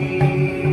सुमन की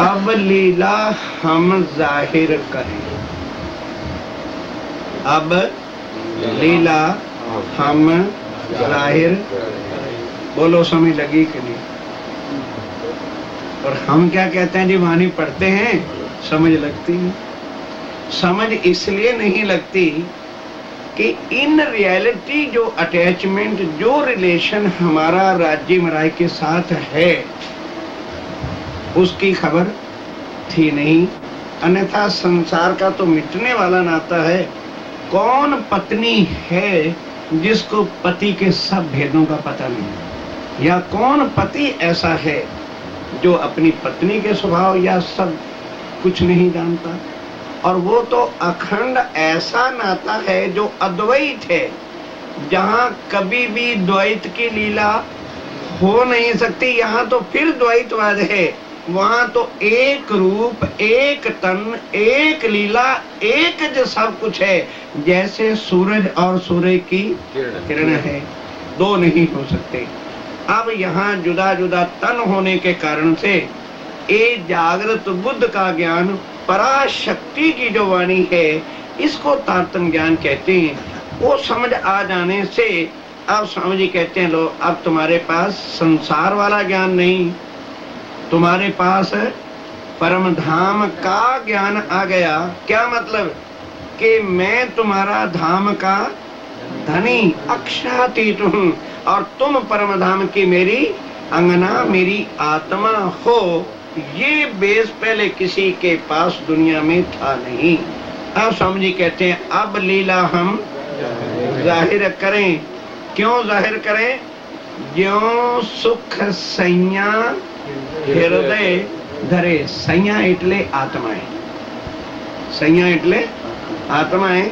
अब लीला हम ज़ाहिर करें। अब लीला हम ज़ाहिर बोलो समय लगी कि नहीं? और हम क्या कहते हैं जी, वाणी पढ़ते हैं? समझ लगती है। समझ इसलिए नहीं लगती कि इन रियलिटी जो अटैचमेंट जो रिलेशन हमारा राज्य मराय के साथ है उसकी खबर थी नहीं। अन्यथा संसार का तो मिटने वाला नाता है। कौन पत्नी है जिसको पति के सब भेदों का पता नहीं? या कौन पति ऐसा है जो अपनी पत्नी के स्वभाव या सब कुछ नहीं जानता? और वो तो अखंड ऐसा नाता है जो अद्वैत है, जहाँ कभी भी द्वैत की लीला हो नहीं सकती। यहाँ तो फिर द्वैतवाद है। वहाँ तो एक रूप एक तन एक लीला एक जो सब कुछ है। जैसे सूरज और सूर्य की किरण। है। दो नहीं हो सकते। अब यहाँ जुदा जुदा तन होने के कारण से ये जागृत बुद्ध का ज्ञान पराशक्ति की जो वाणी है इसको तारतम ज्ञान कहते हैं। वो समझ आ जाने से अब स्वामी जी कहते हैं लो अब तुम्हारे पास संसार वाला ज्ञान नहीं। तुम्हारे पास परम धाम का ज्ञान आ गया। क्या मतलब? कि मैं तुम्हारा धाम का धनी, अक्षातीत हूँ, और तुम परम धाम की मेरी अंगना, मेरी आत्मा हो। ये बेस पहले किसी के पास दुनिया में था नहीं। अब स्वामी जी कहते हैं, अब लीला हम ज़ाहिर करें। क्यों ज़ाहिर करें? ज्यो सुख सैया હૃદય ધરે સૈયા એટલે આત્માએ सैया એટલે आत्माएं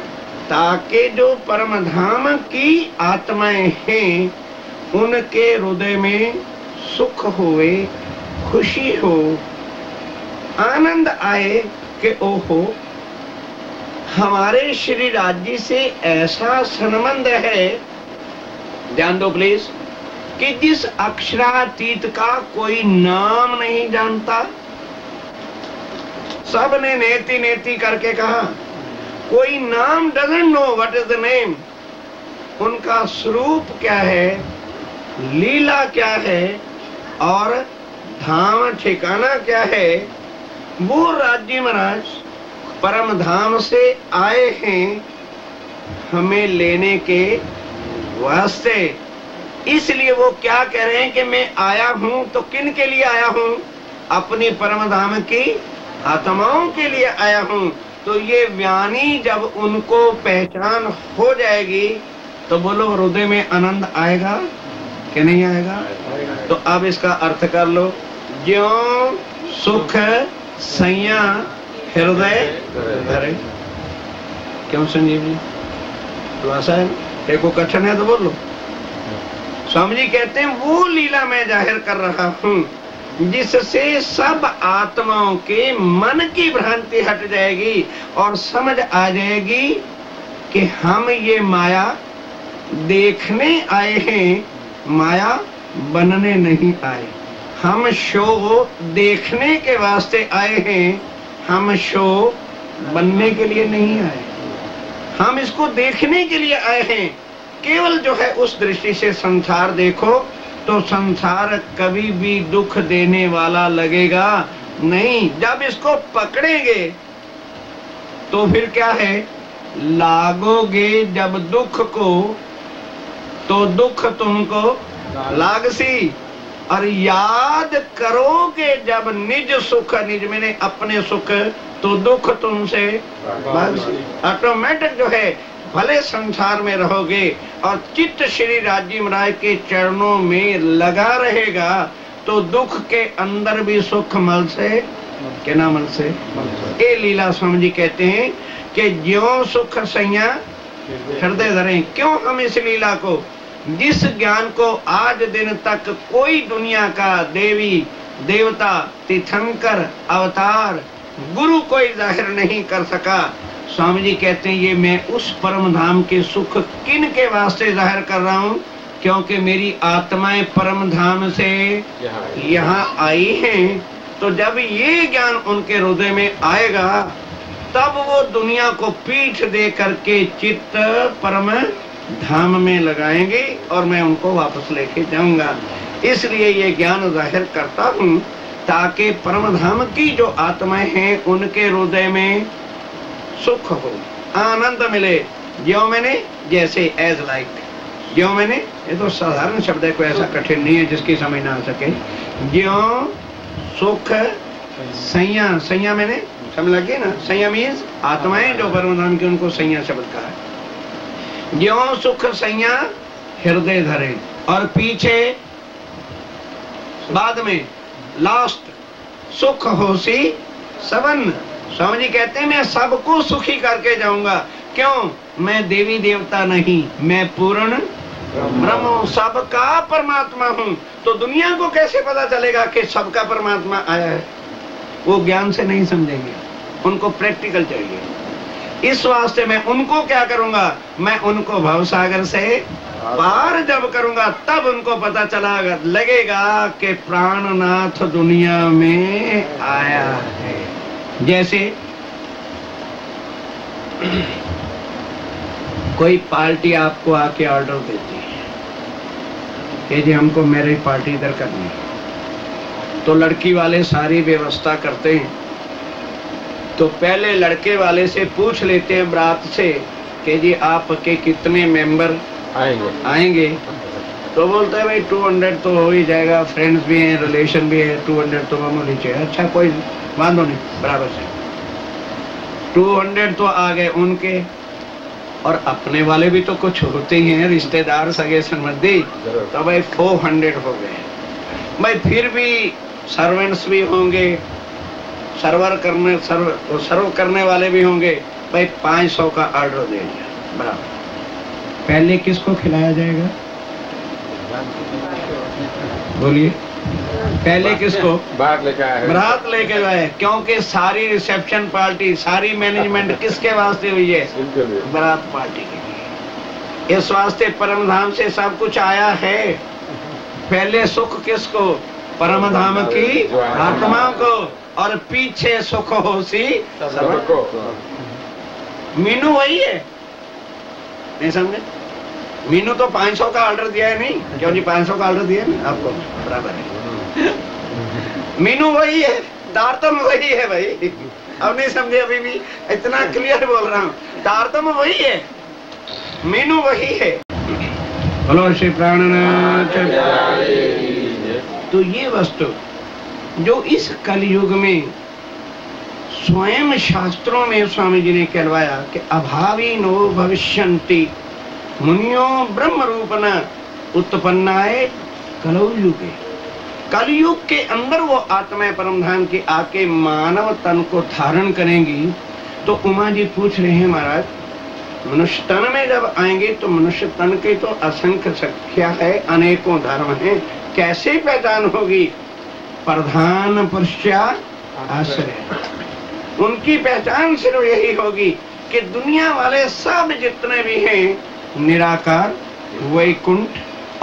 ताकि जो परम धाम की आत्माएं हैं उनके हृदय में सुख होए खुशी हो आनंद आए कि ओहो हमारे श्री राज्य से ऐसा संबंध है ध्यान दो प्लीज कि जिस अक्षरातीत का कोई नाम नहीं जानता? सबने नेति नेति करके कहा, कोई नाम doesn't know what is the name उनका स्वरूप क्या है? लीला क्या है? और धाम ठिकाना क्या है? वो राज्य महाराज परम धाम से आए हैं हमें लेने के वास्ते। इसलिए वो क्या कह रहे हैं कि मैं आया हूँ तो किन के लिए आया हूँ? अपनी परम धाम की आत्माओं के लिए आया हूँ। तो ये व्यानी जब उनको पहचान हो जाएगी तो बोलो हृदय में आनंद आएगा कि नहीं आएगा? तो अब इसका अर्थ कर लो। ज्यो सुख सैया हृदय धरे। क्यों संजीव जी खुलासा है? देखो कठिन है तो बोलो। स्वामी जी कहते हैं, वो लीला मैं ज़ाहिर कर रहा हूँ, जिससे सब आत्माओं के मन की भ्रांति हट जाएगी और समझ आ जाएगी कि हम ये माया देखने आए हैं, माया बनने नहीं आए। हम शो देखने के वास्ते आए हैं, हम शो बनने के लिए नहीं आए। हम इसको देखने के लिए आए हैं। केवल जो है उस दृष्टि से संसार देखो तो संसार कभी भी दुख देने वाला लगेगा। नहीं जब इसको पकड़ेंगे तो फिर क्या है? लागोगे जब दुख को तो दुख तुमको लागसी। और याद करोगे जब निज सुख निज मैंने अपने सुख तो दुख तुमसे ऑटोमेटिक जो है भले संसार में रहोगे और चित्त श्री राजीव राय के चरणों में लगा रहेगा तो दुख के अंदर भी सुख मल से के ना मल से? ये लीला स्वामी जी कहते हैं कि ज्यो सुख सैया हृदय धरे। क्यों हम इस लीला को जिस ज्ञान को आज दिन तक कोई दुनिया का देवी देवता तीर्थंकर अवतार गुरु कोई ज़ाहिर नहीं कर सका स्वामी जी कहते हैं ये मैं उस परम धाम के सुख किन के वास्ते ज़ाहिर कर रहा हूँ? क्योंकि मेरी आत्माएँ परम धाम से यहाँ आई हैं। तो जब ये ज्ञान उनके हृदय में आएगा तब वो दुनिया को पीठ दे करके चित्त परम धाम में लगाएँगे और मैं उनको वापस लेके जाऊँगा। इसलिए ये ज्ञान ज़ाहिर करता हूँ ताकि परम धाम की जो आत्माएँ हैं उनके हृदय में सुख हो आनंद मिले जो मैंने जैसे एज लाइक जो मैंने ये तो साधारण शब्द है कोई ऐसा कठिन नहीं है जिसकी समझ ना आ सके। ज्यो सुख सैया सैया मैंने समझ लगे ना? सैया मीन्स आत्माएँ जो परम धाम की उनको सैया शब्द कहा है। ज्यो सुख सैया हृदय धरे और पीछे बाद में लास्ट सुख होसी सबन स्वामी जी कहते हैं, मैं सबको सुखी करके जाऊँगा। क्यों? मैं देवी देवता नहीं, मैं पूर्ण ब्रह्म हूँ। सबका परमात्मा हूँ। तो दुनिया को कैसे पता चलेगा कि सबका परमात्मा आया है? वो ज्ञान से नहीं समझेंगे। उनको प्रैक्टिकल चाहिए। इस वास्ते मैं उनको क्या करूँगा? मैं उनको भवसागर से पार जब करूँगा, तब उनको पता चला, लगेगा कि प्राणनाथ दुनिया में आया है। जैसे कोई पार्टी आपको आके ऑर्डर देती है कि जी हमको मैरिज पार्टी इधर करनी है। तो लड़की वाले सारी व्यवस्था करते हैं। तो पहले लड़के वाले से पूछ लेते हैं बरात से कि जी आपके कितने मेंबर आएँगे। आएँगे? तो बोलते हैं भाई 200 तो हो ही जाएगा फ्रेंड्स भी हैं रिलेशन भी है 200 तो मामूली चाहिए अच्छा कोई वादो नहीं बराबर से। 200 तो आ गए उनके और अपने वाले भी तो कुछ होते ही हैं रिश्तेदार सगे संबंधी। तो भाई 400 हो गए। भाई फिर भी सर्वेंट्स भी होंगे सर्वर करने सर्व सर्व करने वाले भी होंगे। भाई 500 का ऑर्डर दे दिया बराबर। पहले किसको खिलाया जाएगा? बोलिए। पहले किसको? बाहर लेके आए बरात लेके गए क्योंकि सारी रिसेप्शन पार्टी सारी मैनेजमेंट किसके वास्ते हुई है? बरात पार्टी के लिए। इस वास्ते परम धाम से सब कुछ आया है। पहले सुख किसको? परम धाम की आत्मा को। और पीछे सुख हो सी सबको मीनू वही है। नहीं समझे? मीनू तो 500 का ऑर्डर दिया है नहीं। क्यों जी 500 का ऑर्डर दिया है आपको। बराबर है। मीनू वही है दार्तम वही है भाई। अब नहीं समझे अभी भी। इतना क्लियर बोल रहा हूँ। दार्तम वही है। मीनू वही है। बोलो श्री प्राणनाथ। तो ये वस्तु जो इस कलयुग में स्वयं शास्त्रों में स्वामी जी ने कहलवाया कि अभावी नो भविष्यंति मुनियो ब्रह्म रूप न उत्पन्नाए कलयुगे। कलयुग के अंदर वो आत्मा परम धाम की आके मानव तन को धारण करेंगी। तो उमा जी पूछ रहे हैं महाराज, मनुष्य तन में जब आएँगे तो मनुष्य तन के तो असंख्य संख्या है, अनेकों धर्म है। कैसे पहचान होगी? प्रधान पुरुषा आश्रय। उनकी पहचान सिर्फ़ यही होगी कि दुनिया वाले सब जितने भी हैं निराकार, वैकुंठ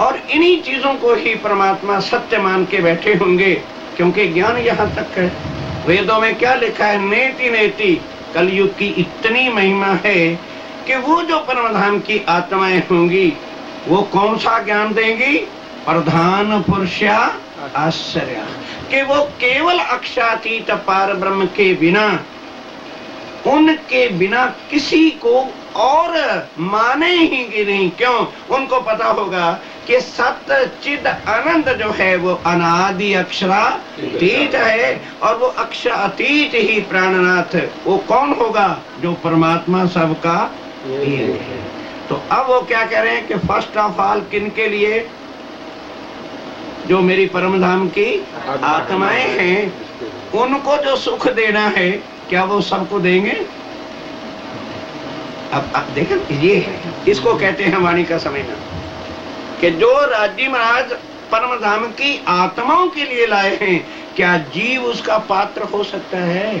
और इन्हीं चीज़ों को ही परमात्मा सत्य मान के बैठे होंगे, क्योंकि ज्ञान यहाँ तक है। वेदों में क्या लिखा है? नेति नेति, कलयुग की इतनी महिमा है कि वो जो परमधाम की आत्माएँ होंगी, वो कौन सा ज्ञान देंगी? प्रधान पुरुषा आश्चर्य। कि वो केवल अक्षातीत पार ब्रह्म के बिना उनके बिना किसी को और माने ही नहीं। क्यों? उनको पता होगा कि सत्य चिद आनंद जो है वो अनादि अक्षरातीत है और वो अक्षर अतीत ही प्राणनाथ। वो कौन होगा? जो परमात्मा सबका है तो अब वो क्या कह रहे हैं कि फ़र्स्ट ऑफ़ ऑल किन के लिए? जो मेरी परम धाम की आत्माएँ हैं। उनको जो सुख देना है क्या वो सबको देंगे? अब अब देखें, ये है। इसको कहते हैं वाणी का समझना कि जो राज्य महाराज परम धाम की आत्माओं के लिए लाए हैं, क्या जीव उसका पात्र हो सकता है?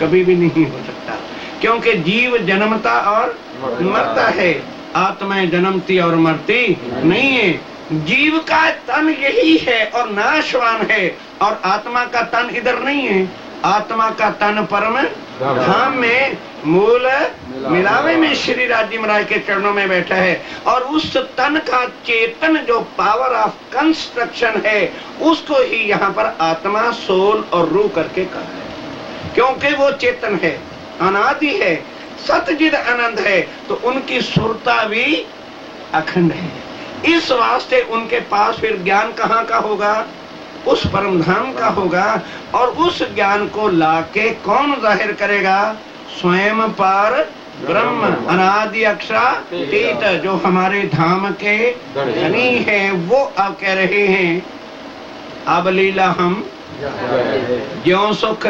कभी भी नहीं हो सकता। क्योंकि जीव जन्मता और मरता है। आत्माएँ जन्मती और मरती नहीं है। जीव का तन यही है और नाशवान है और आत्मा का तन इधर नहीं है। आत्मा का तन परम धाम में मूल मिलावे में श्री राज्य महाराज के चरणों में बैठा है। और उस तन का चेतन जो पावर ऑफ़ कंस्ट्रक्शन है उसको ही यहाँ पर आत्मा सोल और रू करके कहा है। क्योंकि वो चेतन है अनादि है सतजिद आनंद है तो उनकी सुरता भी अखंड है। इस वास्ते उनके पास फिर ज्ञान कहाँ का होगा? उस परम धाम का होगा और उस ज्ञान को लाके कौन ज़ाहिर करेगा? स्वयं पार ब्रह्म, अनादि अक्षरातीत जो हमारे धाम के धनी है, वो अब कह रहे हैं, अब लीला हम ज्यो सुख,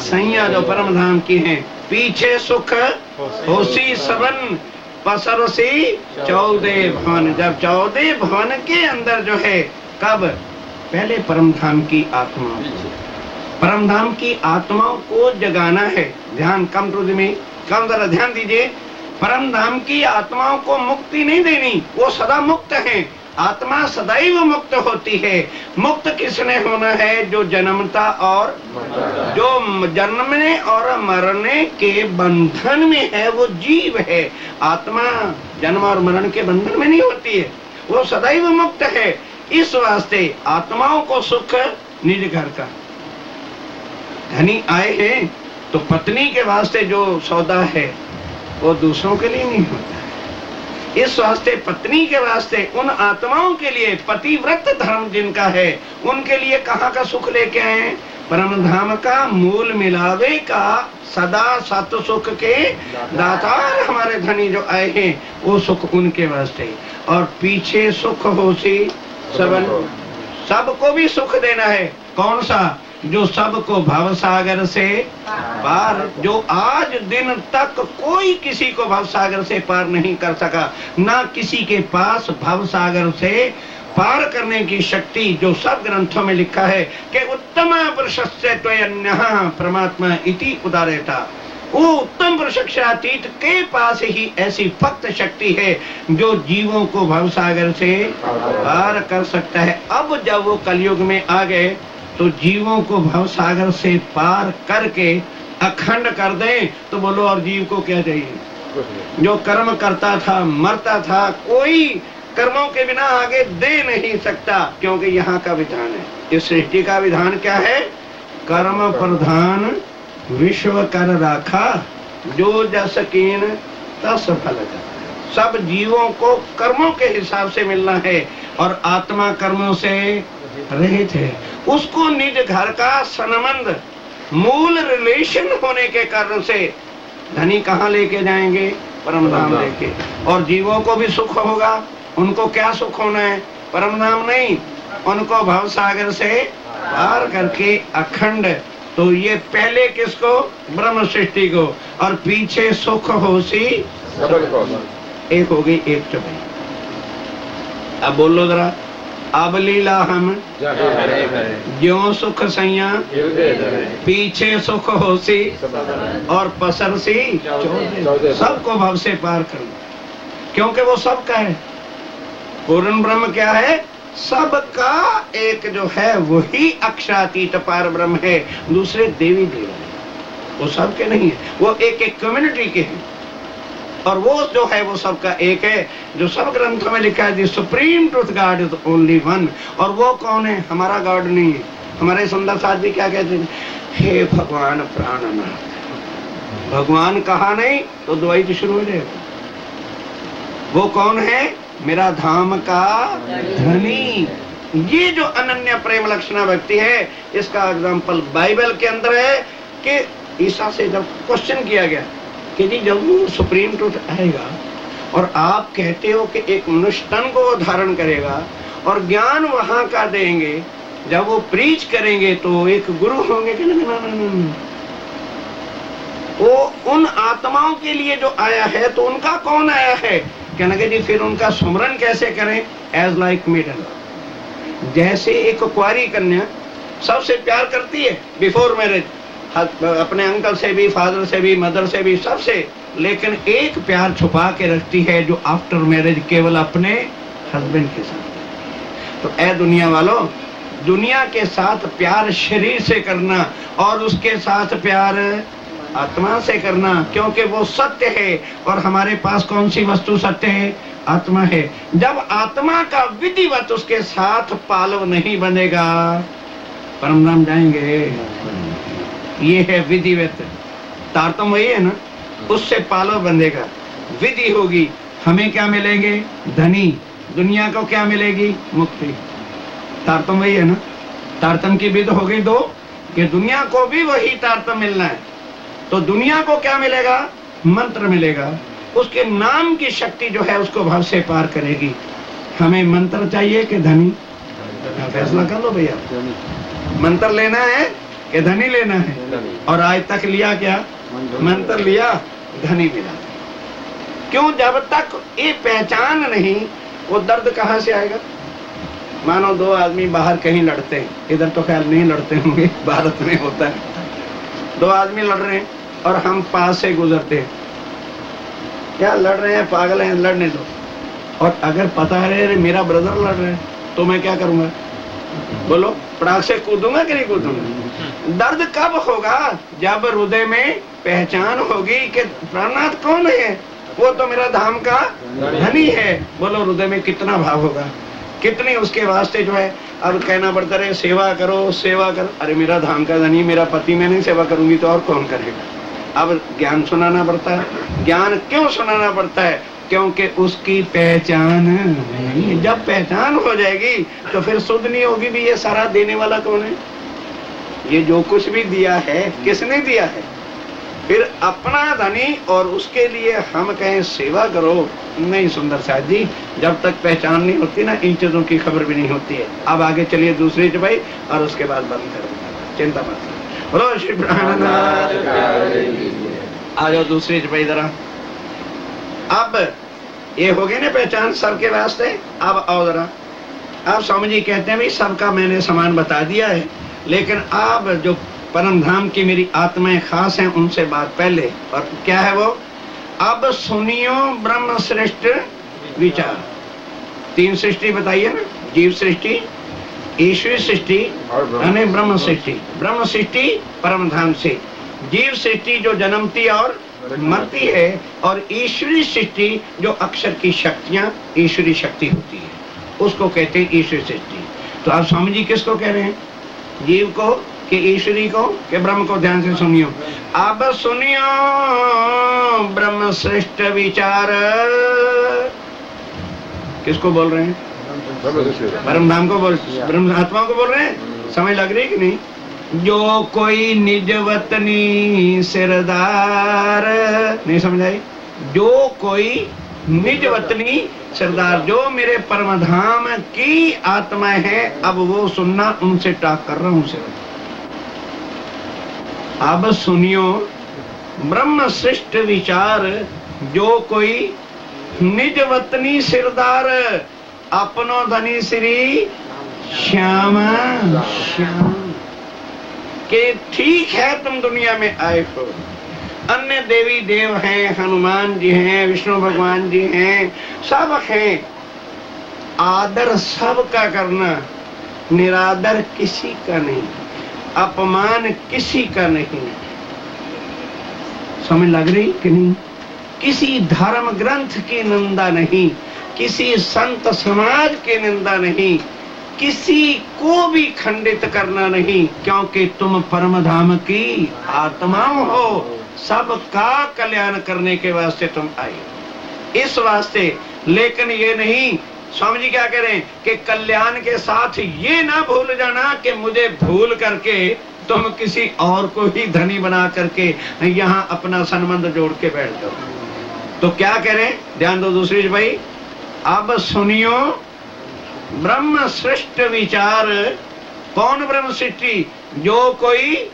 सैया जो परम धाम की है, पीछे सुख होसी सबन पसरसी, चौदह भवन। जब चौदह भवन के अंदर जो है, कब? पहले परम धाम की आत्मा। परम धाम की आत्माओं को जगाना है। ध्यान कम टू में, कम जरा ध्यान दीजिए। परम धाम की आत्माओं को मुक्ति नहीं देनी, वो सदा मुक्त है। आत्मा सदैव मुक्त होती है। मुक्त किसने होना है? जो जन्मता और जो जन्मने और मरने के बंधन में है, वो जीव है। आत्मा जन्म और मरण के बंधन में नहीं होती है। वो सदैव मुक्त है। इस वास्ते आत्माओं को सुख निज घर का। धनी आए हैं तो पत्नी के वास्ते जो सौदा है, वो दूसरों के लिए नहीं होता है। इस वास्ते पत्नी के वास्ते, उन आत्माओं के लिए पतिव्रत धर्म जिनका है, उनके लिए कहाँ का सुख लेके आए परम धाम का मूल मिलावे का सदा सत सुख के दातार हमारे धनी जो आए हैं, वो सुख उनके वास्ते। और पीछे सुख होसी सबन सबको भी सुख देना है। कौन सा? जो सबको भव सागर से पार, जो आज दिन तक कोई किसी को भव सागर से पार नहीं कर सका, ना किसी के पास भव सागर से पार करने की शक्ति जो सब ग्रंथों में लिखा है, कि उत्तम पुरुष से तो परमात्मा इति उदारेता वो उत्तम पुरुषातीत के पास ही ऐसी फक्त शक्ति है जो जीवों को भवसागर से पार कर सकता है। अब जब वो कलयुग में आ गए तो जीवों को भवसागर से पार करके अखंड कर दें तो बोलो, और जीव को क्या चाहिए? जो कर्म करता था, मरता था, कोई कर्मों के बिना आगे दे नहीं सकता, क्योंकि यहाँ का विधान है। इस सृष्टि का विधान क्या है? कर्म प्रधान विश्व कर राखा। जो जस कीन तस फल सब जीवों को कर्मों के हिसाब से मिलना है और आत्मा कर्मों से रहित है। उसको निज घर का सनमंद मूल रिलेशन होने के कारण से धनी कहाँ लेके जाएँगे? परम धाम लेके। और जीवों को भी सुख होगा। उनको क्या सुख होना है? परम धाम नहीं। उनको भव सागर से पार करके अखंड तो ये पहले किसको? ब्रह्म सृष्टि को। और पीछे सुख को एक हो गई, एक चौपाई अब बोलो जरा, अब लीला हम। ज्यो सुख सैया, पीछे सुख होसी सब और पसर सी सबको भव से पार कर क्योंकि वो सबका है। पूर्ण ब्रह्म क्या है? सबका एक जो है, वही अक्षातीत पार ब्रह्म है। दूसरे देवी देव हैं। वो सबके नहीं है। वो एक एक कम्युनिटी के हैं। और वो जो है, वो सबका एक है, जो सब ग्रंथों में लिखा है supreme truth God is only one और वो कौन है? हमारा गॉड नहीं है। हमारे सुंदर साथ भी क्या कहते हैं? हे भगवान प्राणनाथ। भगवान कहा नहीं? तो द्वैत शुरू हो जाएगा। वो कौन है? मेरा धाम का धनी ये जो अनन्य प्रेम लक्षणा व्यक्ति है, इसका एग्ज़ाम्पल बाइबल के अंदर है कि ईसा से जब क्वेश्चन किया गया कि जी जब सुप्रीम ट्रुथ आएगा और आप कहते हो कि एक मनुष्य को वो धारण करेगा और ज्ञान वहाँ का देंगे, जब वो प्रीच करेंगे तो एक गुरु होंगे कि नहीं ना ना ना ना वो उन आत्माओं के लिए जो आया है तो उनका कौन आया है? कहना कि जी, फिर उनका सुमरन कैसे करें? एज लाइक मेडल जैसे एक कुआरी कन्या सबसे प्यार करती है बिफोर मैरिज अपने अंकल से भी फादर से भी मदर से भी सबसे। लेकिन एक प्यार छुपा के रखती है जो आफ्टर मैरिज केवल अपने हस्बैंड के साथ। तो ए दुनिया वालों, दुनिया के साथ प्यार शरीर से करना और उसके साथ प्यार आत्मा से करना, क्योंकि वो सत्य है, और हमारे पास कौन सी वस्तु सत्य है? आत्मा है। जब आत्मा का विधिवत उसके साथ पालव नहीं बनेगा परम धाम जाएँगे। ये है विधिवत। तारतम वही है ना? उससे पालव बनेगा। विधि होगी। हमें क्या मिलेंगे? धनी। दुनिया को क्या मिलेगी? मुक्ति। तारतम वही है ना? तारतम की विध हो गई दो, कि दुनिया को भी वही तारतम मिलना है। तो दुनिया को क्या मिलेगा? मंत्र मिलेगा। उसके नाम की शक्ति जो है उसको भाव से पार करेगी। हमें मंत्र चाहिए कि धनी? फैसला कर लो भैया। मंत्र लेना है कि धनी लेना है? और आज तक लिया क्या? मंत्र लिया धनी मिला। क्यों? जब तक ये पहचान नहीं वो दर्द कहाँ से आएगा? मानो दो आदमी बाहर कहीं लड़ते हैं। इधर तो खैर नहीं लड़ते होंगे भारत में होता है। दो आदमी लड़ रहे हैं। और हम पास से गुजरते हैं। क्या लड़ रहे हैं? पागल हैं, लड़ने दो। और अगर पता है मेरा ब्रदर लड़ रहे हैं तो मैं क्या करूँगा? बोलो पड़ाक से कूदूँगा कि नहीं कूदूँगा दर्द कब होगा? जब हृदय में पहचान होगी कि प्राणनाथ कौन है? वो तो मेरा धाम का धनी है। बोलो, हृदय में कितना भाव होगा? कितनी उसके वास्ते जो है? अब कहना पड़ता रहे सेवा करो सेवा करो। अरे मेरा धाम का धनी, मेरा पति, मैं नहीं सेवा करूँगी तो और कौन करेगा? अब ज्ञान सुनाना पड़ता है। ज्ञान क्यों सुनाना पड़ता है? क्योंकि उसकी पहचान जब पहचान हो जाएगी तो फिर शुद्ध नहीं होगी भी ये सारा देने वाला कौन है? ये जो कुछ भी दिया है, किसने दिया है? फिर अपना धनी और उसके लिए हम कहें सेवा करो। नहीं, सुंदर साहब जी, जब तक पहचान नहीं होती ना, इन चीज़ों की खबर भी नहीं होती है। अब आगे चलिए दूसरी चपाई और उसके बाद बंद कर चिंता मत करो। आ जाओ दूसरी चपाई जरा। अब ये हो गई ना पहचान सबके वास्ते। अब आओ जरा। अब स्वामी जी कहते हैं भाई सबका मैंने सामान बता दिया है। लेकिन अब जो परम धाम की मेरी आत्माएँ खास हैं उनसे बात पहले। और क्या है वो? अब सुनियो ब्रह्म श्रेष्ठ विचार। तीन सृष्टि बताइए ना। जीव सृष्टि ईश्वरी सृष्टि। यानी ब्रह्म सृष्टि। ब्रह्म सृष्टि परम धाम से। जीव सृष्टि जो जन्मती और मरती है और ईश्वरी सृष्टि जो अक्षर की शक्तियाँ ईश्वरी शक्ति होती है। उसको कहते हैं ईश्वरी सृष्टि। तो आप स्वामी जी किसको कह रहे हैं? जीव को कि ईश्वरी को कि ब्रह्म को? ध्यान से सुनियो। अब सुनियो ब्रह्म श्रेष्ठ विचार। किसको बोल रहे हैं? ब्रह्म धाम को बोल ब्रह्म आत्मा को बोल रहे हैं? समझ लग रही कि नहीं? जो कोई निज वतनी सिरदार, नहीं समझ आई? जो कोई निज वतनी सरदार, जो मेरे परमधाम की आत्मा है, अब वो सुनना उनसे टाक कर रहा हूँ उनसे अब सुनियो ब्रह्म श्रेष्ठ विचार, जो कोई निज वतनी सिरदार अपनो धनी श्री श्यामा। श्याम के ठीक है तुम दुनिया में आए हो। अन्य देवी देव हैं, हनुमान जी हैं, विष्णु भगवान जी हैं सब हैं। आदर सब का करना, निरादर किसी का नहीं, अपमान किसी का नहीं। समझ लग रही कि नहीं? किसी धर्म ग्रंथ की निंदा नहीं। किसी संत समाज की निंदा नहीं, किसी को भी खंडित करना नहीं, क्योंकि तुम परम धाम की आत्माओं हो। सबका कल्याण करने के वास्ते तुम आए इस वास्ते, लेकिन ये नहीं, स्वामी जी क्या कह रहे हैं कि कल्याण के साथ ये ना भूल जाना कि मुझे भूल करके तुम किसी और को ही धनी बना करके यहाँ अपना संबंध जोड़ के बैठ जाओ। तो क्या कह रहे हैं? ध्यान दो दूसरी भाई। अब सुनियो ब्रह्म श्रेष्ठ विचार। कौन ब्रह्म सृष्टि? जो कोई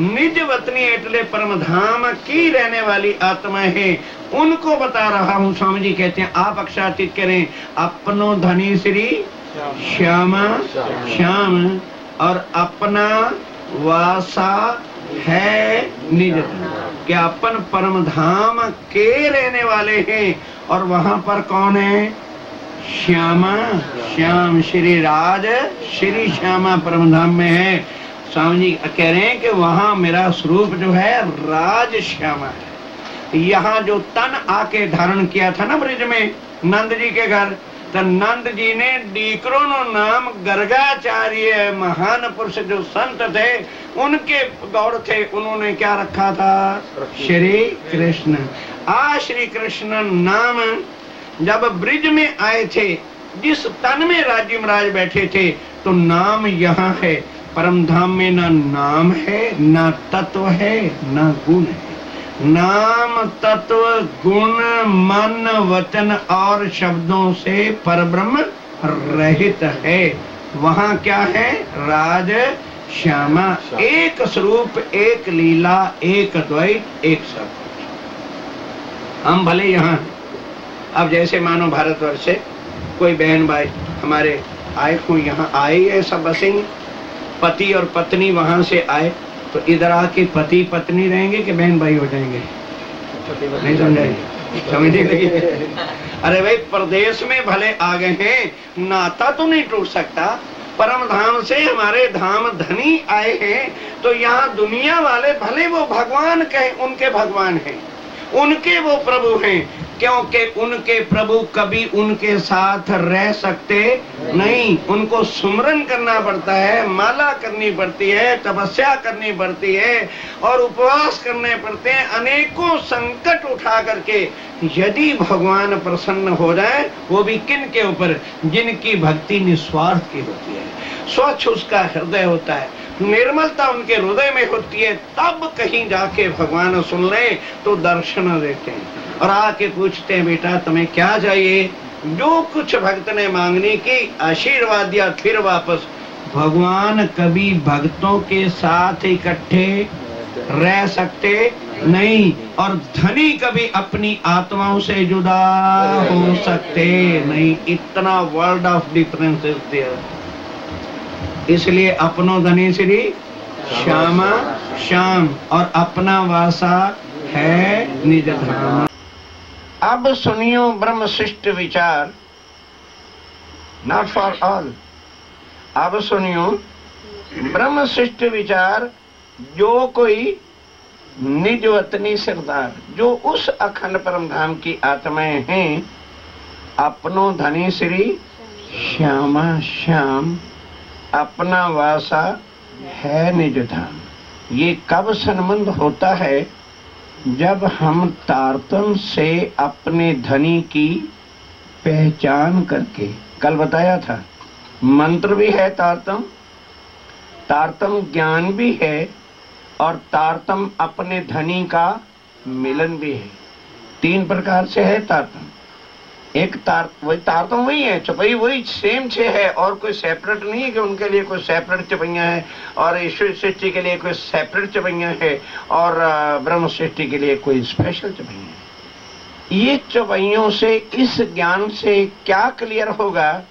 निज वतनी एटले परम धाम की रहने वाली आत्मा है उनको बता रहा हूँ स्वामी जी कहते हैं आप अक्षातीत करें अपनो धनी श्री श्यामा। श्याम और अपना वासा है निज। कि अपन परम धाम के रहने वाले हैं? और वहाँ पर कौन है? श्यामा। श्याम श्री राज। श्री श्यामा परम धाम में है। स्वामी जी कह रहे हैं कि वहाँ मेरा स्वरूप जो है, राज श्यामा है। यहाँ जो तन आके धारण किया था ना ब्रिज में, नंद जी के घर नंद जी ने डीकरो नाम गर्गाचार्य महान पुरुष जो संत थे, उनके गौड़ थे उन्होंने क्या रखा था? श्री कृष्ण। आ श्री कृष्ण नाम, जब ब्रिज में आए थे, जिस तन में राज्य महाराज बैठे थे तो नाम यहाँ है। परम धाम में ना नाम है, ना तत्व है, ना गुण है। नाम तत्व गुण मन वचन और शब्दों से परब्रह्म रहित है। वहाँ क्या है? राज श्यामा एक स्वरूप एक लीला एक द्वैत एक सब। हम भले यहाँ अब जैसे मानो भारतवर्ष से कोई बहन भाई हमारे आए को यहाँ आए ये सब बसेंगे। पति और पत्नी वहाँ से आए। तो इधर आके पति पत्नी रहेंगे कि बहन भाई हो जाएँगे? नहीं समझाएँगे समझने अरे भाई, प्रदेश में भले आ गए हैं, नाता तो नहीं टूट सकता। परम धाम से हमारे धाम धनी आए हैं तो यहाँ दुनिया वाले भले वो भगवान कहे, उनके भगवान हैं। उनके वो प्रभु हैं, क्योंकि उनके प्रभु कभी उनके साथ रह सकते नहीं। उनको सुमरन करना पड़ता है, माला करनी पड़ती है, तपस्या करनी पड़ती है और उपवास करने पड़ते हैं, अनेकों संकट उठा करके। यदि भगवान प्रसन्न हो जाए, वो भी किन के ऊपर? जिनकी भक्ति निस्वार्थ की होती है। स्वच्छ उसका हृदय होता है। निर्मलता उनके हृदय में होती है, तब कहीं जाके भगवान सुन ले तो दर्शन देते हैं। और आके पूछते हैं, बेटा, तुम्हें क्या चाहिए? जो कुछ भक्त ने मांगने की, आशीर्वाद दिया, फिर वापस, भगवान कभी भक्तों के साथ इकट्ठे रह सकते नहीं, और धनी कभी अपनी आत्माओं से जुदा हो सकते नहीं। इतना world of difference is there इसलिए अपनो धनी श्री श्यामा श्याम और अपना वासा है निज धाम। अब सुनियो ब्रह्म शिष्ट विचार। नॉट फॉर ऑल अब सुनियो ब्रह्म शिष्ट विचार, जो कोई निज वतनी सरदार, जो उस अखंड परम धाम की आत्माएँ हैं, अपनो धनी श्री श्यामा श्याम अपना वासा है निज धाम ये कब संबंध होता है? जब हम तारतम से अपने धनी की पहचान करके। कल बताया था। मंत्र भी है तारतम। तारतम ज्ञान भी है और तारतम अपने धनी का मिलन भी है। तीन प्रकार से है तारतम। एक तार, वही तारतम वही है, चपई वही सेम से है, और कोई सेपरेट नहीं है कि उनके लिए कोई सेपरेट चपैया है, और ईश्वर सृष्टि के लिए कोई सेपरेट चपैया है, और ब्रह्म सृष्टि के लिए कोई स्पेशल चपैया है। ये चौपाइयों से, इस ज्ञान से क्या क्लियर होगा?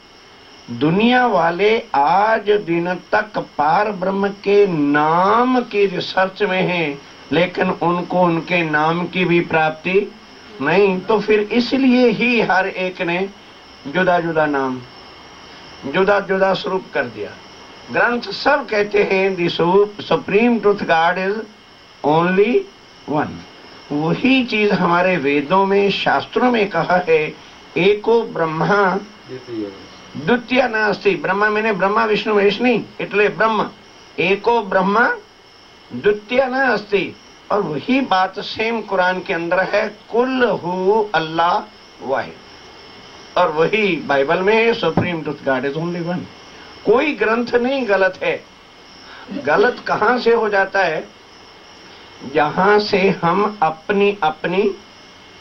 दुनिया वाले आज दिन तक पार ब्रह्म के नाम की रिसर्च में हैं, लेकिन उनको उनके नाम की भी प्राप्ति नहीं तो फिर इसलिए ही हर एक ने जुदा जुदा नाम जुदा जुदा स्वरूप कर दिया ग्रंथ सब कहते हैं the supreme truth God is only one वही चीज हमारे वेदों में शास्त्रों में कहा है एको ब्रह्मा द्वितीय नास्ति ब्रह्मा मैंने ब्रह्मा विष्णु महेश नहीं એટલે ब्रह्म एको ब्रह्मा द्वितीय न अस्ति और वही बात सेम कुरान के अंदर है, कुल हु अल्लाह वाहिद और वही बाइबल में supreme truth God is only one. कोई ग्रंथ नहीं गलत है। गलत कहाँ से हो जाता है? जहाँ से हम अपनी अपनी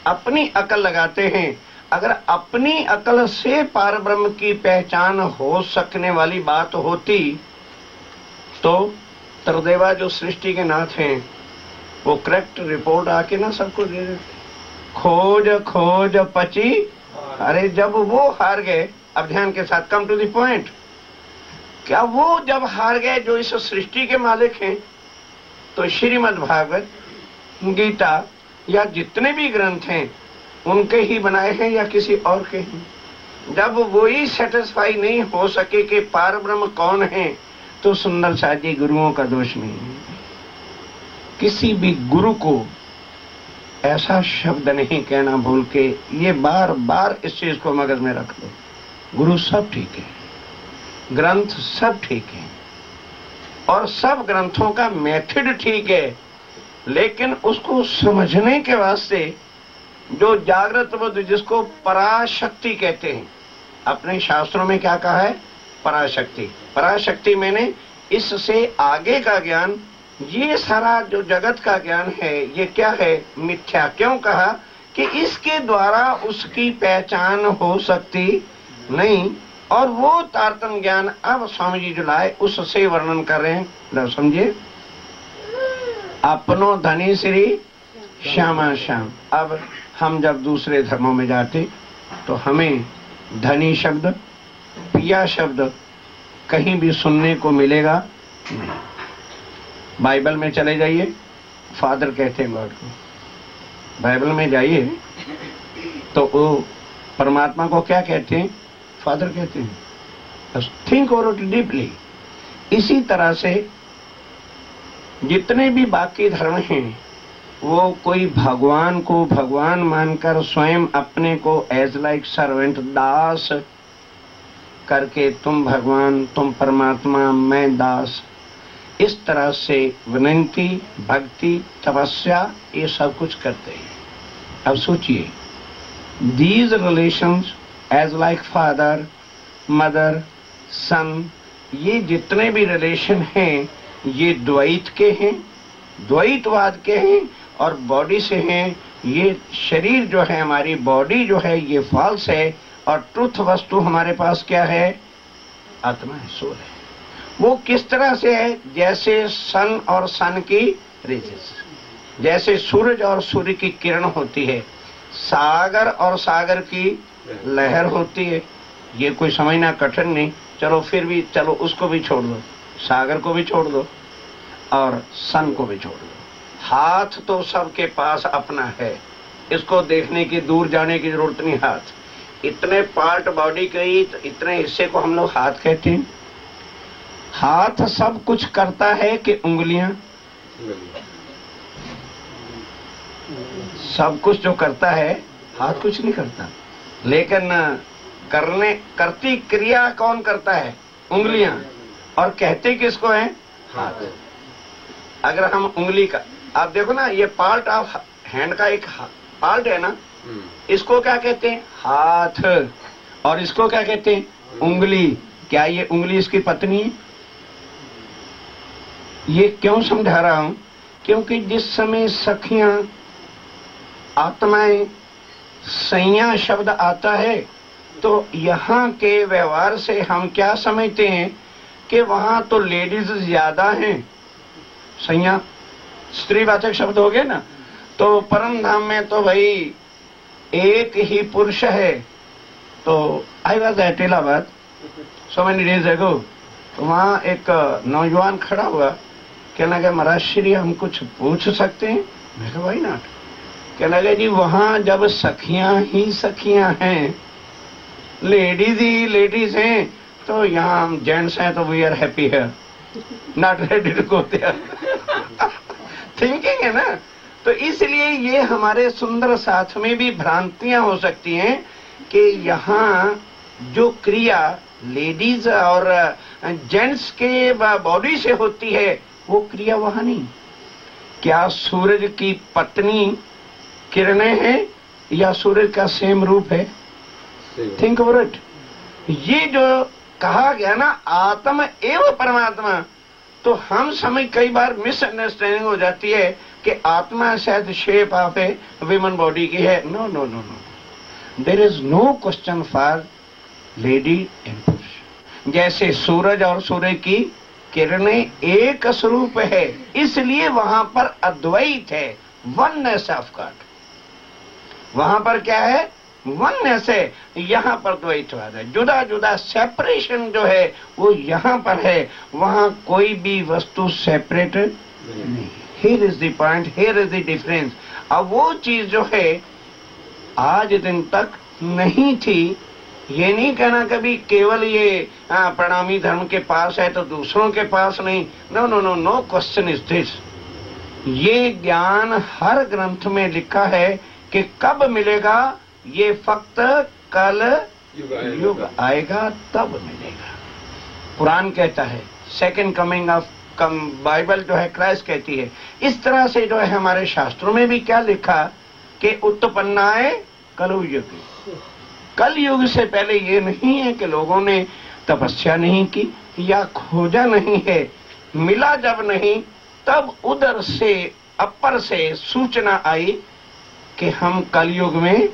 अपनी अकल लगाते हैं। अगर अपनी अकल से पार ब्रह्म की पहचान हो सकने वाली बात होती तो त्रिदेवा जो सृष्टि के नाथ हैं वो करेक्ट रिपोर्ट आके ना सबको दे देते। खोज खोज, पची। अरे जब वो हार गए, अब ध्यान के साथ कम टू द पॉइंट क्या वो जब हार गए, जो इस सृष्टि के मालिक हैं तो श्रीमद् भागवत, गीता या जितने भी ग्रंथ हैं, उनके ही बनाए हैं या किसी और के हैं? जब वो ही सेटिस्फाई नहीं हो सके कि पार ब्रह्म कौन है तो सुंदर साजी गुरुओं का दोष नहीं है। किसी भी गुरु को ऐसा शब्द नहीं कहना भूल के ये बार बार इस चीज़ को मगज में रख लो गुरु सब ठीक है। ग्रंथ सब ठीक है। और सब ग्रंथों का मेथड ठीक है, लेकिन उसको समझने के वास्ते जो जागृत बुद्ध जिसको पराशक्ति कहते हैं, अपने शास्त्रों में क्या कहा है? पराशक्ति। पराशक्ति मैंने इससे आगे का ज्ञान ये सारा जो जगत का ज्ञान है, ये क्या है? मिथ्या। क्यों कहा कि इसके द्वारा उसकी पहचान हो सकती नहीं? और वो तारतम ज्ञान अब स्वामी जी जो लाए, उससे वर्णन कर रहे हैं। समझिए अपनो धनी श्री श्यामा श्याम। अब हम जब दूसरे धर्मों में जाते तो हमें धनी शब्द, पिया शब्द कहीं भी सुनने को मिलेगा नहीं। बाइबल में चले जाइए। फादर कहते हैं गॉड को, बाइबल में जाइए। तो वो परमात्मा को क्या कहते हैं? फादर कहते हैं। थिंक ओवर इट डीपली इसी तरह से जितने भी बाकी धर्म हैं, वो कोई भगवान को भगवान मानकर स्वयं अपने को एज लाइक सर्वेंट दास करके तुम भगवान, तुम परमात्मा, मैं दास इस तरह से विनंती, भक्ति, तपस्या, ये सब कुछ करते हैं। अब सोचिए these relations as like father mother son ये जितने भी रिलेशन हैं, ये द्वैत के हैं, द्वैतवाद के हैं और बॉडी से हैं, ये शरीर जो है, हमारी बॉडी जो है, ये फॉल्स है और ट्रुथ वस्तु हमारे पास क्या है? आत्मा है सोल है। वो किस तरह से है? जैसे सन और सन की रेजेस। जैसे सूरज और सूर्य की किरण होती है, सागर और सागर की लहर होती है। ये कोई समझना कठिन नहीं। चलो फिर भी, चलो उसको भी छोड़ दो, सागर को भी छोड़ दो और सन को भी छोड़ दो। हाथ तो सबके पास अपना है। इसको देखने की, दूर जाने की ज़रूरत नहीं हाथ। इतने पार्ट बॉडी के तो इतने हिस्से को हम लोग हाथ कहते हैं। हाथ सब कुछ करता है कि उंगलियाँ? सब कुछ जो करता है, हाथ कुछ नहीं करता। लेकिन, करने, करती क्रिया कौन करता है? उंगलियाँ। और कहते किसको है? हाथ। अगर हम उंगली का, आप देखो ना, ये पार्ट ऑफ़ हैंड का एक पार्ट है ना? इसको क्या कहते हैं? हाथ। और इसको क्या कहते हैं? उंगली। क्या ये उंगली इसकी पत्नी है? ये क्यों समझा रहा हूँ? क्योंकि जिस समय सखियाँ आत्माएँ संया शब्द आता है तो यहाँ के व्यवहार से हम क्या समझते हैं कि वहाँ तो लेडीज़ ज़्यादा हैं। संया, स्त्रीवाचक शब्द हो गए ना? तो परम धाम में तो भाई एक ही पुरुष है। तो I was at Allahabad so many days ago तो वहाँ एक नौजवान खड़ा हुआ कहने लगा महाराज श्री, हम कुछ पूछ सकते हैं? मैं कहा भाई नाट कहने लगे, जी, वहाँ जब सखियाँ ही सखियाँ हैं लेडीज़ ही लेडीज़ हैं तो यहाँ हम जेंट्स हैं तो वी आर हैप्पी है not ready to go there thinking है ना? तो इसलिए ये हमारे सुंदर साथ में भी भ्रांतियाँ हो सकती हैं कि यहाँ जो क्रिया लेडीज़ और जेंट्स के बॉडी से होती है वो क्रिया वहाँ नहीं। क्या सूरज की पत्नी किरणें हैं या सूरज का सेम रूप है? थिंक ओवर इट ये जो कहा गया ना आत्म एवं परमात्मा तो हम समय कई बार मिसअंडरस्टैंडिंग हो जाती है कि आत्मा शायद shape of a women body की है। No no no no there is no question for lady and पुरुष जैसे सूरज और सूर्य की किरणें एक स्वरूप है, इसलिए वहाँ पर अद्वैत है वननेस ऑफ़ गॉड वहाँ पर क्या है? वननेस है, यहाँ पर द्वैतवाद है। जुदा जुदा सेपरेशन जो है, वो यहाँ पर है, वहाँ कोई भी वस्तु सेपरेट नहीं। Is the point here is the difference अब वो चीज़ जो है, आज दिन तक नहीं थी ये नहीं कहना कभी केवल ये प्रणामी धर्म के पास है तो दूसरों के पास नहीं। No no no no question is this ये ज्ञान हर ग्रंथ में लिखा है कि कब मिलेगा ये फक्त कल युग आएगा। तब मिलेगा। कुरान कहता है सेकंड कमिंग ऑफ़ कम बाइबल जो है क्राइस्ट कहती है। इस तरह से जो है हमारे शास्त्रों में भी क्या लिखा कि उत्पन्नाए कलु युग कल युग से पहले ये नहीं है कि लोगों ने तपस्या नहीं की या खोजा नहीं है। मिला जब नहीं तब उधर से अपर से सूचना आई कि हम कलयुग में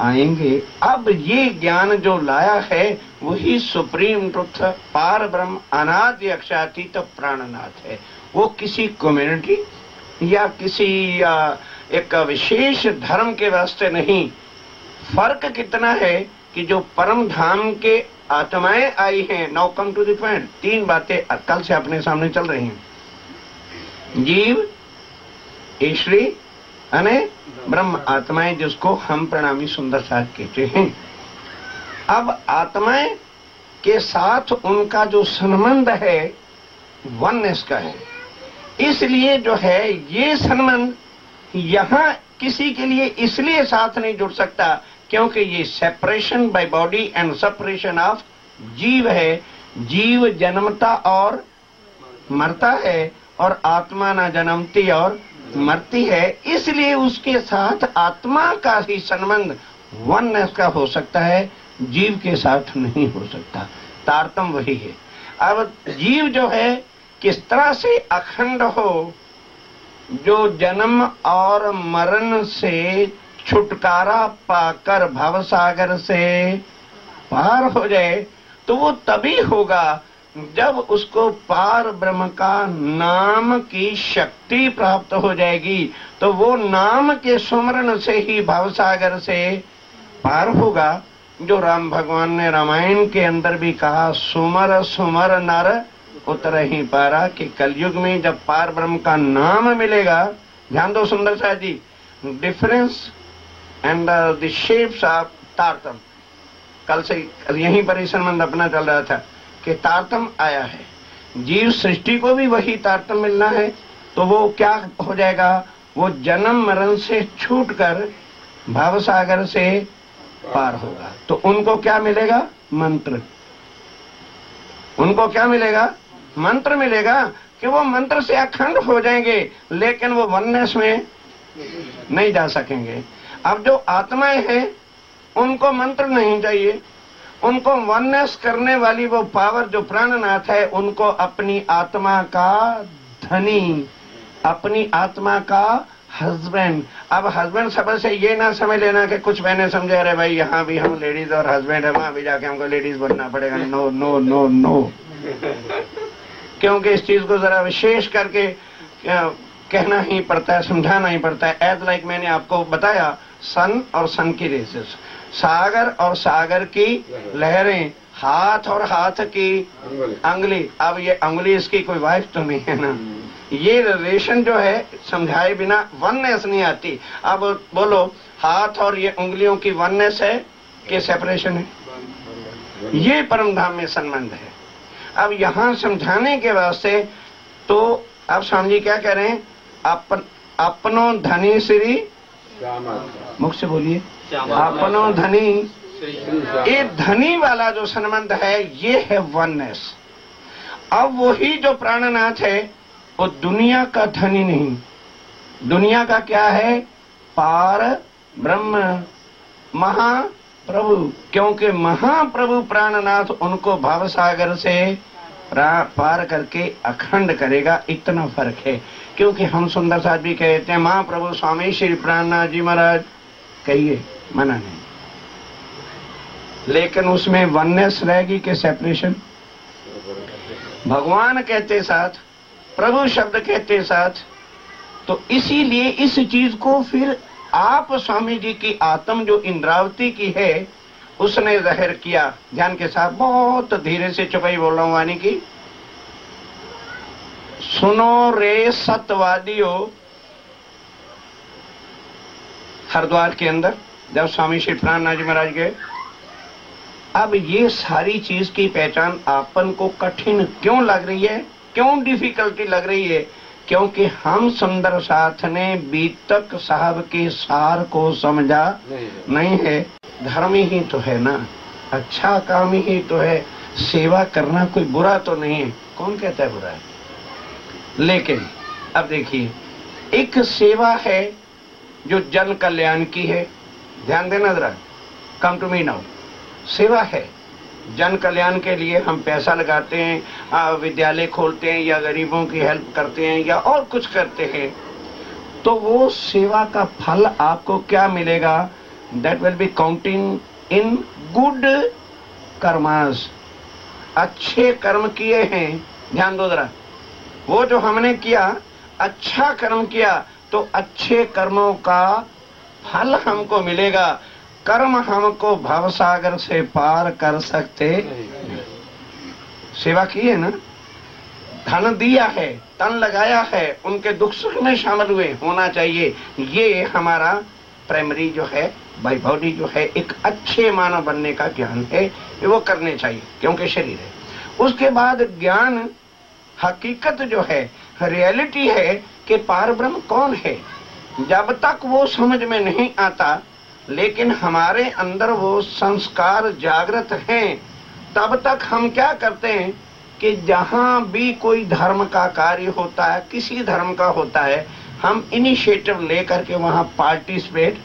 आएँगे। अब ये ज्ञान जो लाया है वही सुप्रीम ट्रुथ पार ब्रह्म अनादि अक्षातीत प्राणनाथ है। वो किसी कम्युनिटी या किसी आ, एक विशेष धर्म के वास्ते नहीं फ़र्क कितना है कि जो परम धाम के आत्माएँ आई हैं नाउ कम टू पॉइंट तीन बातें कल से अपने सामने चल रही हैं। जीव, ईश्वरी, अने ब्रह्म आत्माएँ जिसको हम प्रणामी सुंदर साथ कहते हैं। अब आत्माएँ के साथ उनका जो संबंध है वननेस का है। इसलिए जो है, ये संबंध यहाँ किसी के लिए इसलिए साथ नहीं जुड़ सकता क्योंकि ये separation by body and separation of जीव है। जीव जन्मता और मरता है और आत्मा ना जन्मती और मरती है। इसलिए उसके साथ आत्मा का ही संबंध वननेस का हो सकता है, जीव के साथ नहीं हो सकता। तारतम वही है। अब जीव जो है, किस तरह से अखंड हो, जो जन्म और मरण से छुटकारा पाकर भवसागर से पार हो जाए तो वो तभी होगा जब उसको पार ब्रह्म का नाम की शक्ति प्राप्त हो जाएगी। तो वो नाम के सुमरण से ही भवसागर से पार होगा, जो राम भगवान ने रामायण के अंदर भी कहा, सुमर सुमर नर, उतर ही पारा कि कलयुग में जब पार ब्रह्म का नाम मिलेगा। ध्यान दो Sundar Shah ji difference and the shapes of Tartam कल से यहीं पर संबंध अपना चल रहा था कि तारतम आया है। जीव सृष्टि को भी वही तारतम मिलना है तो वो क्या हो जाएगा? वो जन्म मरण से छूटकर भाव सागर से पार होगा। तो उनको क्या मिलेगा? मंत्र। उनको क्या मिलेगा? मंत्र मिलेगा कि वो मंत्र से अखंड हो जाएँगे, लेकिन वो वननेस में नहीं जा सकेंगे। अब जो आत्माएँ हैं, उनको मंत्र नहीं चाहिए। उनको वननेस करने वाली वो पावर जो प्राणनाथ है, उनको अपनी आत्मा का धनी, अपनी आत्मा का हस्बैंड अब हस्बैंड शब्द से ये ना समझ लेना कि कुछ मैंने समझे, अरे भाई यहाँ भी हम लेडीज़ और हस्बैंड है, वहाँ भी जाके हमको लेडीज़ बनना पड़ेगा। नो नो नो नो क्योंकि इस चीज़ को जरा विशेष करके कहना ही पड़ता है, समझाना ही पड़ता है। एज लाइक मैंने आपको बताया सन और सन की रेसेस सागर और सागर की लहरें हाथ और हाथ की अंगली। अब ये अंगुली इसकी कोई वाइफ तो नहीं है ना। ये रिलेशन जो है समझाए बिना वननेस नहीं आती। अब बोलो हाथ और ये उंगलियों की वननेस है कि सेपरेशन है? ये परम धाम में संबंध है। अब यहाँ समझाने के वास्ते तो अब स्वामी जी क्या कह रहे हैं? अपन अपनो धनी श्री मुख से बोलिए। अपनो धनी। ये धनी वाला जो संबंध है ये है वननेस अब वही जो प्राणनाथ है वो दुनिया का धनी नहीं। दुनिया का क्या है? पार ब्रह्म। महाप्रभु। क्योंकि महाप्रभु प्राणनाथ उनको भावसागर से पार करके अखंड करेगा इतना फ़र्क है। क्योंकि हम सुंदर साथ भी कहते हैं, महाप्रभु स्वामी श्री प्राणनाथ जी महाराज, कहिए, मना नहीं। लेकिन उसमें वननेस रहेगी कि सेपरेशन भगवान कहते साथ, प्रभु शब्द कहते साथ तो इसीलिए इस चीज़ को फिर आप स्वामी जी की आत्म जो इंद्रावती की है, उसने ज़ाहिर किया। ध्यान के साथ बहुत धीरे से चुपाई बोल रहा हूँ वाणी की। सुनो रे सतवादियों। हरिद्वार के अंदर जब स्वामी श्री प्राणनाथ जी महाराज गए अब ये सारी चीज़ की पहचान आपन को कठिन क्यों लग रही है? क्यों डिफिकल्टी लग रही है? क्योंकि हम सुंदर साथ ने बीतक साहब के सार को समझा नहीं, नहीं है। धर्म ही तो है ना। अच्छा काम ही तो है। सेवा करना कोई बुरा तो नहीं है। कौन कहता है बुरा है? लेकिन, अब देखिए, एक सेवा है जो जन कल्याण की है। ध्यान देना जरा कम टू मी नाउ सेवा है, जन कल्याण के लिए हम पैसा लगाते हैं विद्यालय खोलते हैं या गरीबों की हेल्प करते हैं या और कुछ करते हैं। तो वो सेवा का फल आपको क्या मिलेगा? That will be counting in good karmas अच्छे कर्म किए हैं। ध्यान दो जरा। वो जो हमने किया अच्छा कर्म किया तो अच्छे कर्मों का फल हमको मिलेगा। कर्म हमको भवसागर से पार कर सकते। सेवा की है ना? धन दिया है, तन लगाया है, उनके दुख सुख में शामिल हुए, होना चाहिए। ये हमारा प्राइमरी जो है बॉडी जो है, एक अच्छे मानव बनने का ज्ञान है वो करने चाहिए, क्योंकि शरीर है। उसके बाद ज्ञान हकीकत जो है रियलिटी है कि पार ब्रह्म कौन है। जब तक वो समझ में नहीं आता, लेकिन हमारे अंदर वो संस्कार जागृत हैं, तब तक हम क्या करते हैं कि जहाँ भी कोई धर्म का कार्य होता है, किसी धर्म का होता है, हम इनिशिएटिव लेकर के वहाँ पार्टिसिपेट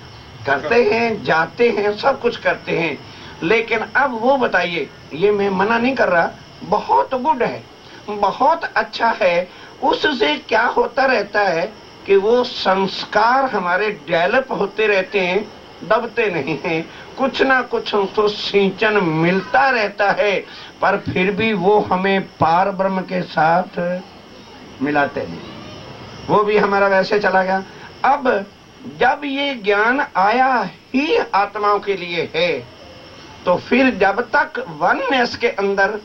करते हैं, जाते हैं, सब कुछ करते हैं। लेकिन अब वो बताइए, ये मैं मना नहीं कर रहा, बहुत गुड है। बहुत अच्छा है, उससे क्या होता रहता है कि वो संस्कार हमारे डेवलप होते रहते हैं, दबते नहीं हैं। कुछ ना कुछ हमको सिंचन मिलता रहता है, पर फिर भी वो हमें पार ब्रह्म के साथ मिलाते नहीं वो भी हमारा वैसे चला गया। अब जब ये ज्ञान आया ही आत्माओं के लिए है तो फिर जब तक वननेस के अंदर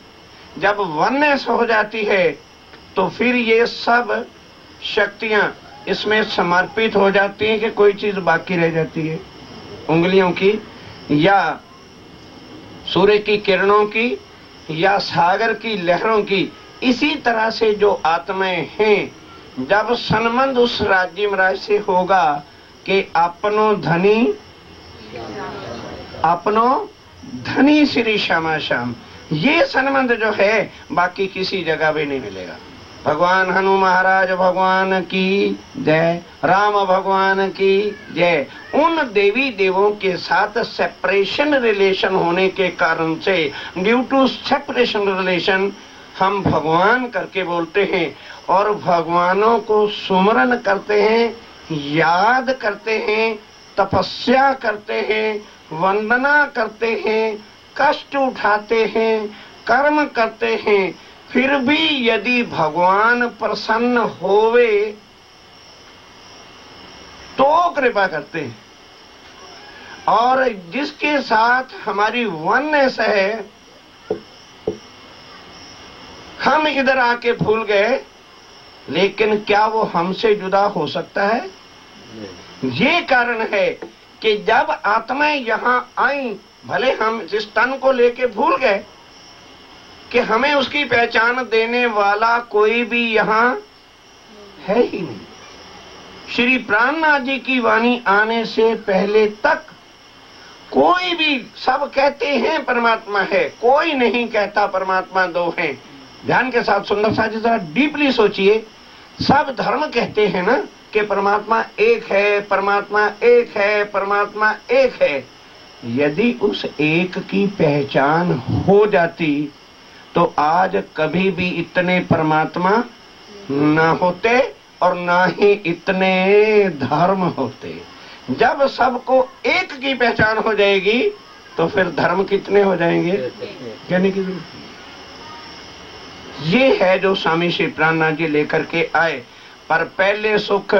जब वननेस हो जाती है तो फिर ये सब शक्तियाँ इसमें समर्पित हो जाती हैं कि कोई चीज़ बाकी रह जाती है। उंगलियों की या सूर्य की किरणों की या सागर की लहरों की, इसी तरह से जो आत्माएँ हैं, जब संबंध उस राज्य महाराज से होगा कि अपनो धनी अपनो धनी श्री श्यामा श्याम ये संबंध जो है, बाकी किसी जगह भी नहीं मिलेगा। भगवान हनु महाराज, भगवान की जय, राम भगवान की जय। उन देवी देवों के साथ सेपरेशन रिलेशन होने के कारण से ड्यू टू सेपरेशन रिलेशन हम भगवान करके बोलते हैं और भगवानों को सुमरन करते हैं, याद करते हैं, तपस्या करते हैं, वंदना करते हैं कष्ट उठाते हैं कर्म करते हैं फिर भी यदि भगवान प्रसन्न होवे तो कृपा करते हैं। और जिसके साथ हमारी वननेस है हम इधर आके भूल गए लेकिन क्या वो हमसे जुदा हो सकता है? ये कारण है कि जब आत्माएँ यहाँ आई भले हम इस तन को लेके भूल गए कि हमें उसकी पहचान देने वाला कोई भी यहाँ है ही नहीं। श्री प्राणनाथ जी की वाणी आने से पहले तक कोई भी सब कहते हैं परमात्मा है, कोई नहीं कहता परमात्मा दो हैं। ध्यान के साथ सुंदर सा जी जरा डीपली सोचिए। सब धर्म कहते हैं ना कि परमात्मा एक है, परमात्मा एक है, परमात्मा एक है। यदि उस एक की पहचान हो जाती तो आज कभी भी इतने परमात्मा ना होते और ना ही इतने धर्म होते। जब सबको एक की पहचान हो जाएगी तो फिर धर्म कितने हो जाएँगे? कहने की ज़रूरत ये है जो स्वामी श्री प्राणनाथ जी लेकर के आए। पर पहले सुख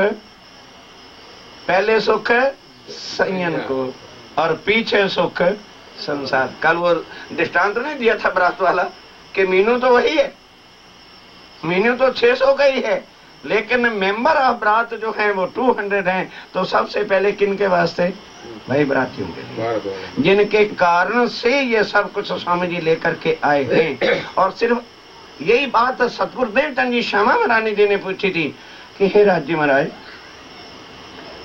पहले सुख संयम को। और पीछे सुख संसार। कल वो दृष्टांत नहीं दिया था बरात वाला कि मीनू तो वही है। मीनू तो 600 का ही है। लेकिन मेंबर ऑफ़ बरात जो है वो 200 हैं। तो सबसे पहले किन के वास्ते? भाई बरातियों के लिए। जिनके कारण से ये सब कुछ स्वामी जी लेकर के आए हैं। और सिर्फ़ यही बात सतगुरुदेव चंद जी श्यामा महारानी जी ने पूछी थी कि हे राज्य महाराज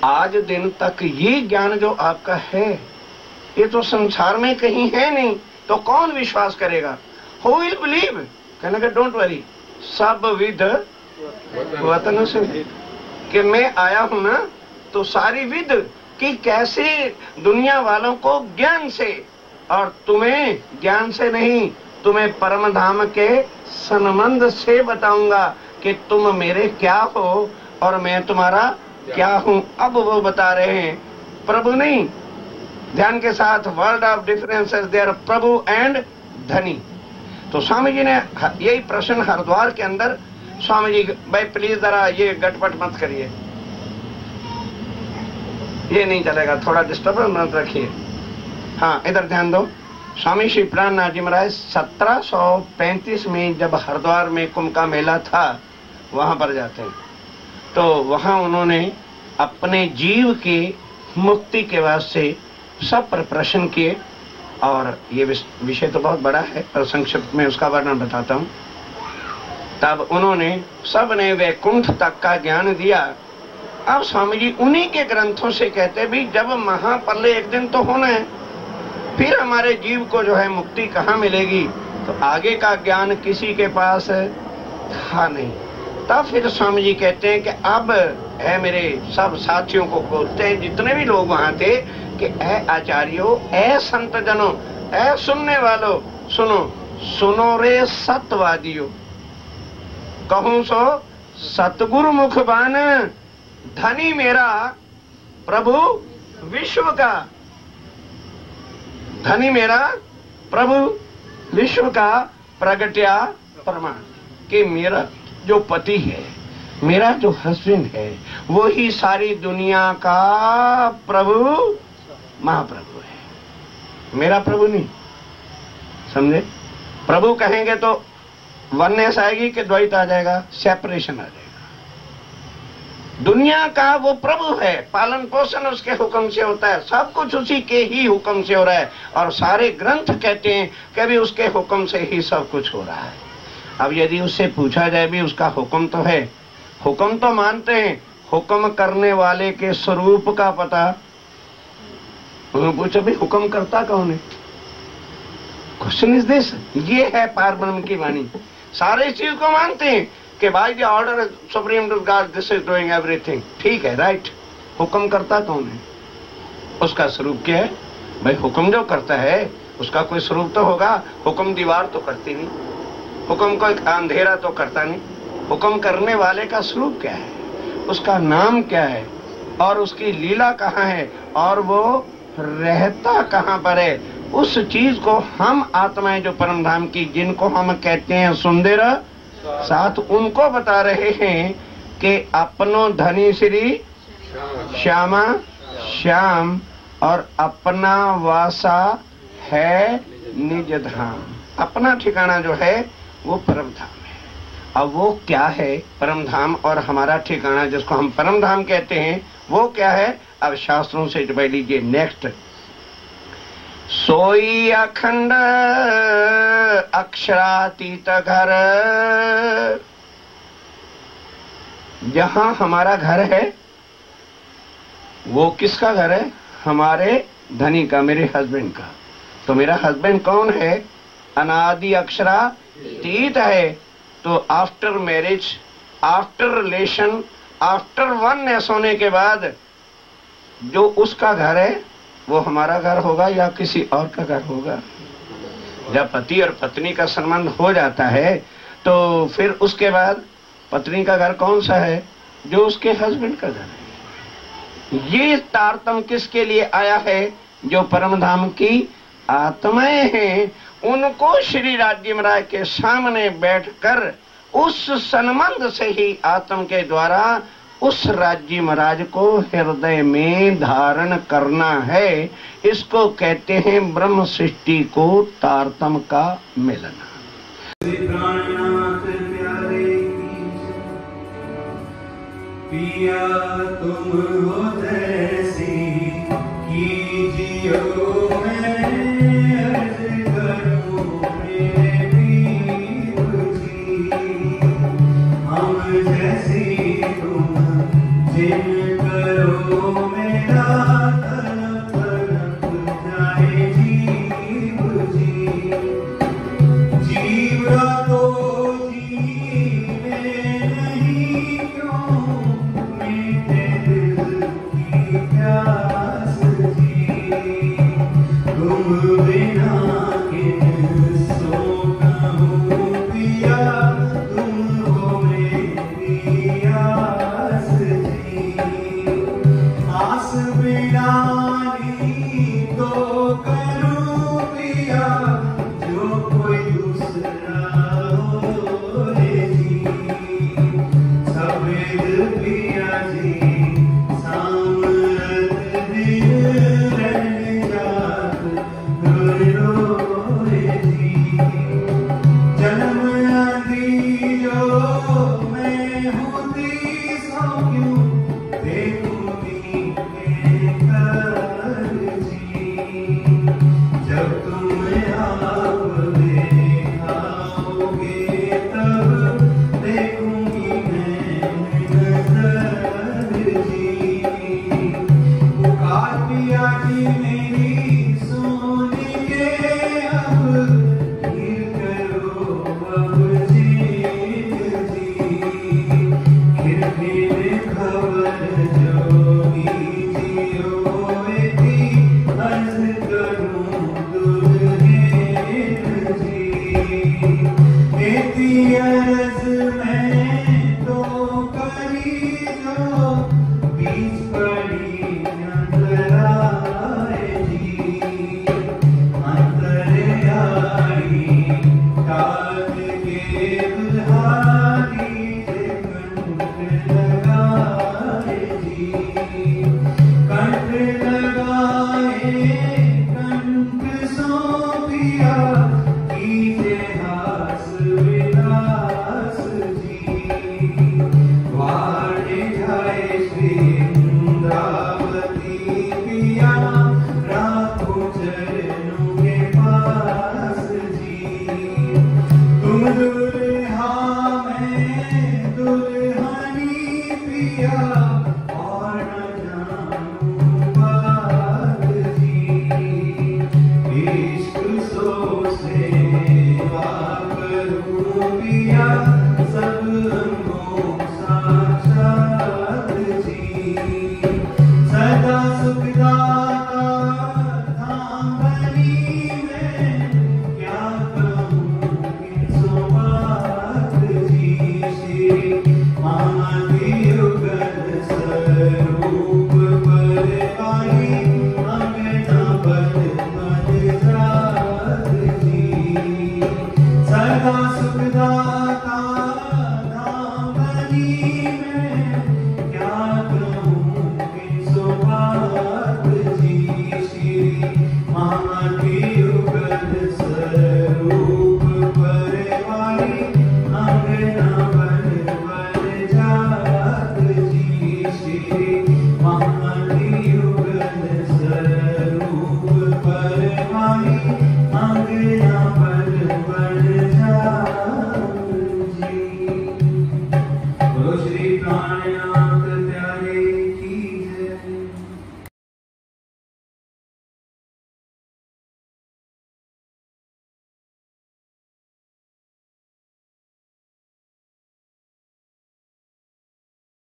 आज दिन तक ये ज्ञान जो आपका है, ये तो संसार में कहीं है नहीं तो कौन विश्वास करेगा? हु विल बिलीव कहने का डोंट वरी सब विद वतन से। कि मैं आया हूँ ना तो सारी विद कि कैसे दुनिया वालों को ज्ञान से, और तुम्हें ज्ञान से नहीं, तुम्हें परम धाम के संबंध से बताऊँगा कि तुम मेरे क्या हो, और मैं तुम्हारा क्या हूँ? अब वो बता रहे हैं, प्रभु नहीं। ध्यान के साथ वर्ल्ड ऑफ़ डिफरेंसेस देयर प्रभु एंड धनी। तो स्वामी जी ने यही प्रश्न हरिद्वार के अंदर, स्वामी जी, भाई प्लीज़ जरा ये गटपट मत करिए। ये नहीं चलेगा, थोड़ा डिस्टर्बेंस मत रखिए। हाँ इधर ध्यान दो। स्वामी श्री प्राणनाथ जी महाराज 1735 में जब हरिद्वार में कुंभ का मेला था, वहाँ पर जाते हैं। तो वहाँ उन्होंने अपने जीव की मुक्ति के वास्ते सब पर प्रश्न किए, और ये विषय तो बहुत बड़ा है पर संक्षिप्त में उसका वर्णन बताता हूँ। तब उन्होंने सबने वैकुंठ तक का ज्ञान दिया। अब स्वामी जी उन्हीं के ग्रंथों से कहते भी, जब महाप्रलय एक दिन तो होना है, फिर हमारे जीव को जो है मुक्ति कहाँ मिलेगी? तो आगे का ज्ञान किसी के पास था नहीं। तब फिर स्वामी जी कहते हैं कि अब है मेरे सब साथियों को बोलते हैं जितने भी लोग वहाँ थे कि ए आचार्यों ए संत जनों ए सुनने वालों सुनो सुनो रे सत्यवादियों कहूँ सो सतगुरु मुखबान धनी मेरा प्रभु विश्व का धनी मेरा प्रभु विश्व का प्रगट्या प्रमाण कि मेरा जो पति है, मेरा जो हस्बैंड है वो ही सारी दुनिया का प्रभु, महाप्रभु है। मेरा प्रभु नहीं, समझे? प्रभु कहेंगे तो वननेस आएगी कि द्वैत आ जाएगा सेपरेशन आ जाएगा। दुनिया का वो प्रभु है, पालन पोषण उसके हुक्म से होता है, सब कुछ उसी के ही हुक्म से हो रहा है, और सारे ग्रंथ कहते हैं कि भी उसके हुक्म से ही सब कुछ हो रहा है। अब यदि उससे पूछा जाए भी उसका हुक्म तो है। हुक्म तो मानते हैं, हुक्म करने वाले के स्वरूप का पता। उन्होंने पूछा, भाई, हुक्म करता कौन है? क्वेश्चन इज़ दिस ये है पार ब्रह्म की वाणी। सारे चीज़ को मानते हैं कि भाई the order supreme God this is doing everything ठीक है राइट हुक्म करता कौन है? उसका स्वरूप क्या है? भाई, हुक्म जो करता है, उसका कोई स्वरूप तो होगा। हुक्म दीवार तो करती नहीं। हुक्म कोई अंधेरा तो करता नहीं। हुक्म करने वाले का स्वरूप क्या है? उसका नाम क्या है? और उसकी लीला कहाँ है? और वो रहता कहाँ पर है? उस चीज़ को हम आत्माएँ जो परम धाम की, जिनको हम कहते हैं सुंदर, साथ उनको बता रहे हैं कि अपनो धनी श्री श्यामा, श्याम, और अपना वासा है निज धाम। अपना ठिकाना जो है वो परम धाम है। अब वो क्या है परम धाम और हमारा ठिकाना जिसको हम परम धाम कहते हैं, वो क्या है? अब शास्त्रों से पढ़ लीजिए। नेक्स्ट सोई अखंड अक्षरातीत घर। जहाँ हमारा घर है, वो किसका घर है? हमारे धनी का, मेरे हस्बैंड का। तो मेरा हस्बैंड कौन है? अनादि अक्षरातीत है तो after marriage after relation after oneness होने के बाद, जो उसका घर है, वो हमारा घर होगा या किसी और का घर होगा? जब पति और पत्नी का संबंध हो जाता है तो फिर उसके बाद पत्नी का घर कौन सा है? जो उसके हस्बैंड का घर है। ये तारतम किसके लिए आया है? जो परम धाम की आत्माएँ हैं उनको श्री राज्य महाराज के सामने बैठकर उस संबंध से ही आत्म के द्वारा उस राज्य महाराज को हृदय में धारण करना है। इसको कहते हैं ब्रह्म सृष्टि को तारतम का मिलना। पिया तुम किन